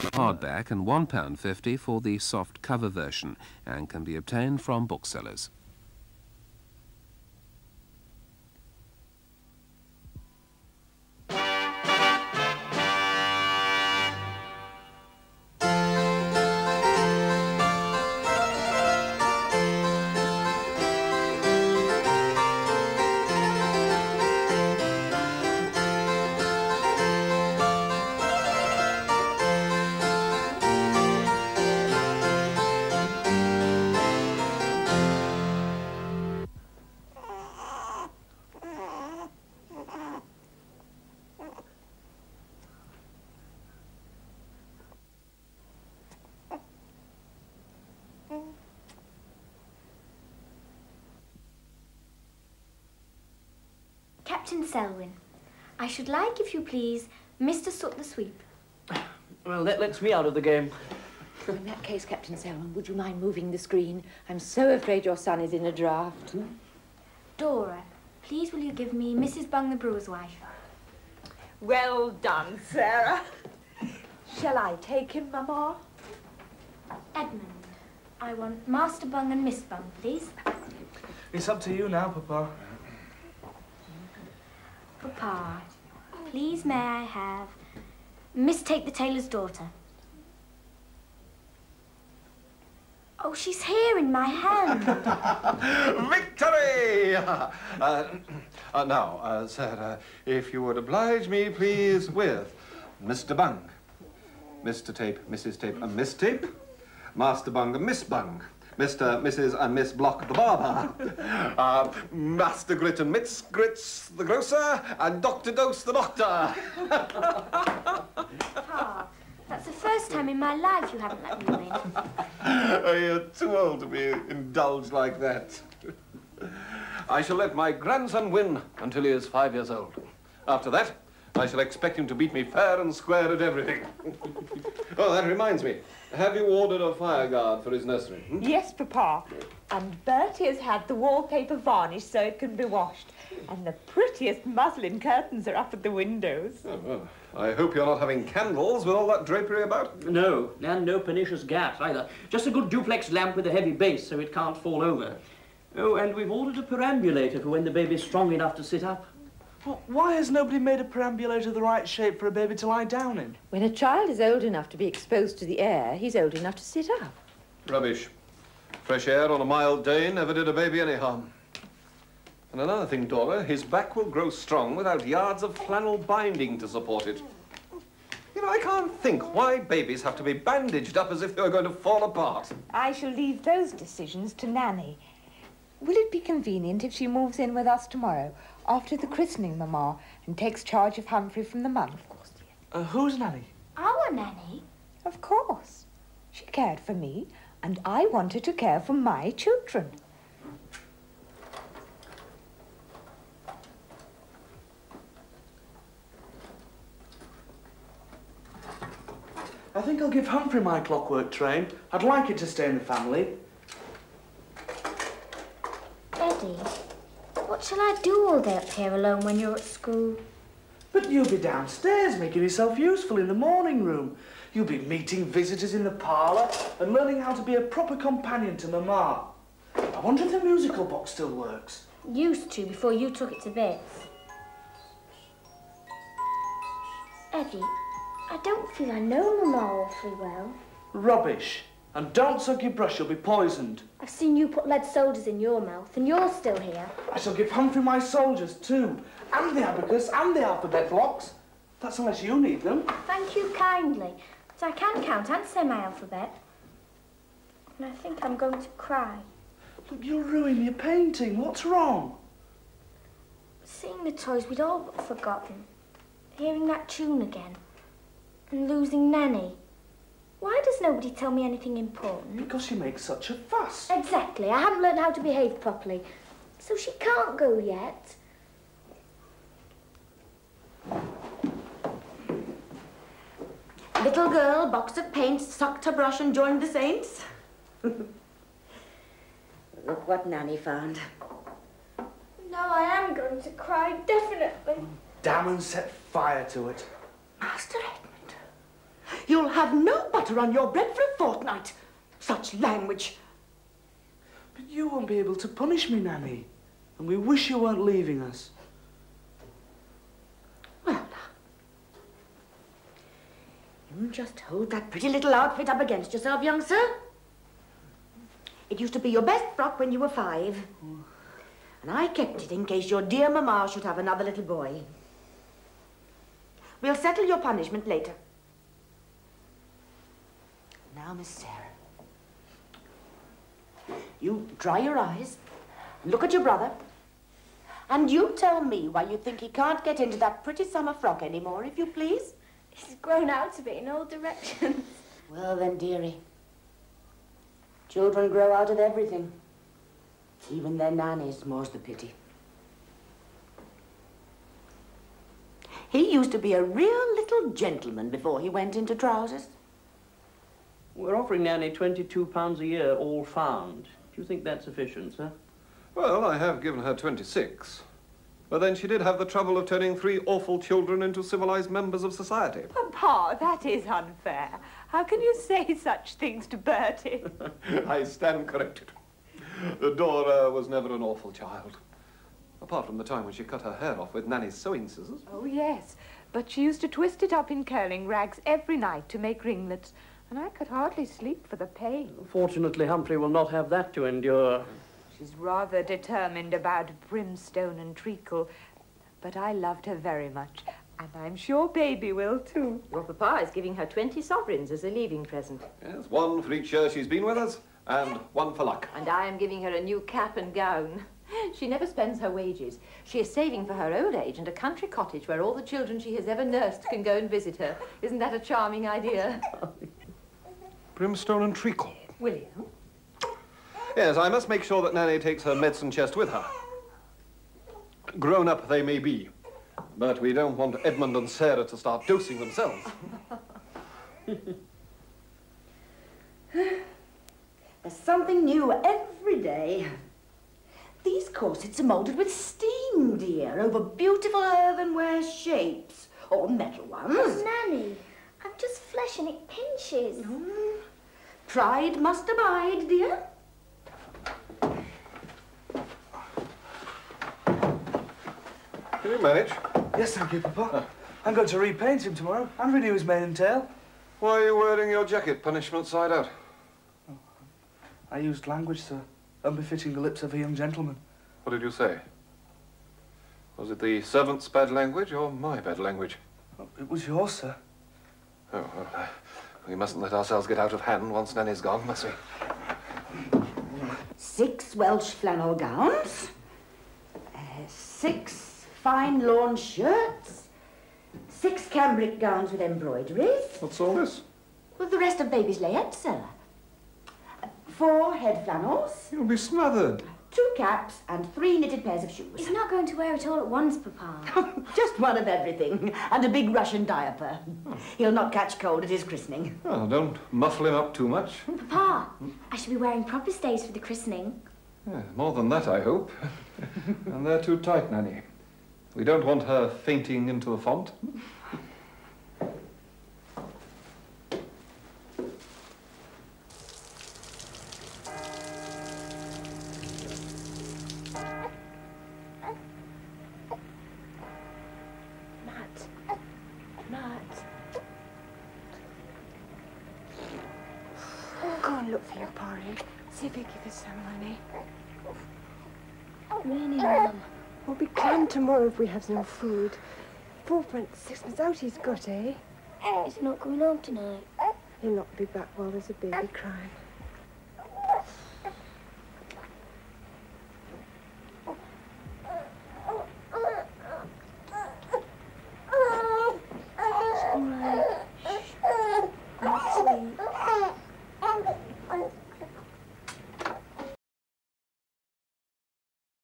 hardback and £1.50 for the soft cover version and can be obtained from booksellers. Captain Selwyn, I should like, if you please, Mr. Soot the Sweep. Well, that lets me out of the game. In that case, Captain Selwyn, would you mind moving the screen? I'm so afraid your son is in a draft. Hmm? Dora, please will you give me Mrs. Bung the brewer's wife? Well done, Sarah. Shall I take him, Mamma? Edmund, I want Master Bung and Miss Bung, please. It's up to you now, Papa. Papa, please may I have Miss Take the Tailor's daughter? Oh, she's here in my hand. Victory! Uh, uh, now, uh, Sarah, if you would oblige me, please, with Mr. Bung, Mr. Tape, Mrs. Tape, and Miss Tape, Master Bung and Miss Bung, Mr., Mrs. and Miss Block the barber, uh, Master Grit and Miss Grits the grocer, and Dr. Dose the doctor. Papa, that's the first time in my life you haven't let me win. Oh, you're too old to be indulged like that. I shall let my grandson win until he is five years old. After that, I shall expect him to beat me fair and square at everything. oh, that reminds me. Have you ordered a fire guard for his nursery? hmm? Yes, Papa. And Bertie has had the wallpaper varnished so it can be washed. And the prettiest muslin curtains are up at the windows. Oh, well, I hope you're not having candles with all that drapery about. No, and no pernicious gas either. Just a good duplex lamp with a heavy base so it can't fall over. Oh, and we've ordered a perambulator for when the baby's strong enough to sit up. Well, why has nobody made a perambulator the right shape for a baby to lie down in? When a child is old enough to be exposed to the air, he's old enough to sit up. Rubbish. Fresh air on a mild day never did a baby any harm. And another thing, Dora, his back will grow strong without yards of flannel binding to support it. You know, I can't think why babies have to be bandaged up as if they were going to fall apart. I shall leave those decisions to Nanny. Will it be convenient if she moves in with us tomorrow, after the christening, Mamma, and takes charge of Humphrey from the month? Of course, dear. Uh, who's Nanny? Our nanny? Of course. She cared for me, and I wanted to care for my children. I think I'll give Humphrey my clockwork train. I'd like it to stay in the family. Eddie, what shall I do all day up here alone when you're at school? But you'll be downstairs making yourself useful in the morning room. You'll be meeting visitors in the parlour and learning how to be a proper companion to Mamma. I wonder if the musical box still works. Used to before you took it to bits. Eddie, I don't feel I know Mama awfully well. Rubbish. And don't suck your brush, you'll be poisoned. I've seen you put lead soldiers in your mouth, and you're still here. I shall give Humphrey my soldiers too, and the abacus and the alphabet blocks. That's unless you need them. Thank you kindly, but I can count and say my alphabet. And I think I'm going to cry. Look, you'll ruin your painting. What's wrong? Seeing the toys we'd all but forgotten, hearing that tune again, and losing Nanny. Why does nobody tell me anything important? Because you make such a fuss. Exactly. I haven't learned how to behave properly. So she can't go yet. Little girl, box of paint, sucked her brush and joined the saints. Look what Nanny found. Now I am going to cry, definitely. Damn and set fire to it. Master Edmund, you'll have no butter on your bread for a fortnight. Such language. But you won't be able to punish me, Nanny. And we wish you weren't leaving us. Well, now. You just hold that pretty little outfit up against yourself, young sir. It used to be your best frock when you were five. And I kept it in case your dear mamma should have another little boy. We'll settle your punishment later. Now, Miss Sarah. You dry your eyes, look at your brother, and you tell me why you think he can't get into that pretty summer frock anymore, if you please. He's grown out of it in all directions. Well then, dearie. Children grow out of everything. Even their nannies, more's the pity. He used to be a real little gentleman before he went into trousers. We're offering Nanny £22 a year, all found. Do you think that's sufficient, sir? Well, I have given her 26. But then she did have the trouble of turning three awful children into civilized members of society. Papa, that is unfair. How can you say such things to Bertie? I stand corrected. Dora was never an awful child. Apart from the time when she cut her hair off with Nanny's sewing scissors. Oh, yes. But she used to twist it up in curling rags every night to make ringlets, and I could hardly sleep for the pain. Fortunately, Humphrey will not have that to endure. She's rather determined about brimstone and treacle, but I loved her very much, and I'm sure baby will too. Your papa is giving her 20 sovereigns as a leaving present. Yes, one for each year she's been with us, and one for luck. And I am giving her a new cap and gown. She never spends her wages. She is saving for her old age and a country cottage where all the children she has ever nursed can go and visit her. Isn't that a charming idea? Brimstone and treacle. William? Yes, I must make sure that Nanny takes her medicine chest with her. Grown up they may be, but we don't want Edmund and Sarah to start dosing themselves. There's something new every day. These corsets are molded with steam, dear, over beautiful earthenware shapes, or metal ones. Oh, Nanny, I'm just flesh and it pinches. Mm. Pride must abide, dear. Can you manage? Yes, thank you, Papa. I'm going to repaint him tomorrow and renew his mane and tail. Why are you wearing your jacket punishment side out? I used language, sir, unbefitting the lips of a young gentleman. What did you say? Was it the servant's bad language or my bad language? Oh, It was yours, sir. Oh, well, uh, we mustn't let ourselves get out of hand once Nanny's gone, must we? Six Welsh flannel gowns, uh, six fine lawn shirts, six cambric gowns with embroideries, What's all this? with the rest of baby's layette, sir. Uh, Four head flannels, You'll be smothered. Two caps, and three knitted pairs of shoes. He's not going to wear it all at once, Papa. Just one of everything, and a big Russian diaper. He'll not catch cold at his christening. Oh, don't muffle him up too much. Papa, I shall be wearing proper stays for the christening. Yeah, more than that, I hope. and they're too tight, Nanny. We don't want her fainting into the font. And look for your porridge. See if you give us some money. Really, Mum? We'll be crammed tomorrow if we have no food. Fourpence, sixpence out he's got, eh? Is he not coming home tonight? He'll not be back while there's a baby crying.